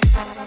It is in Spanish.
Thank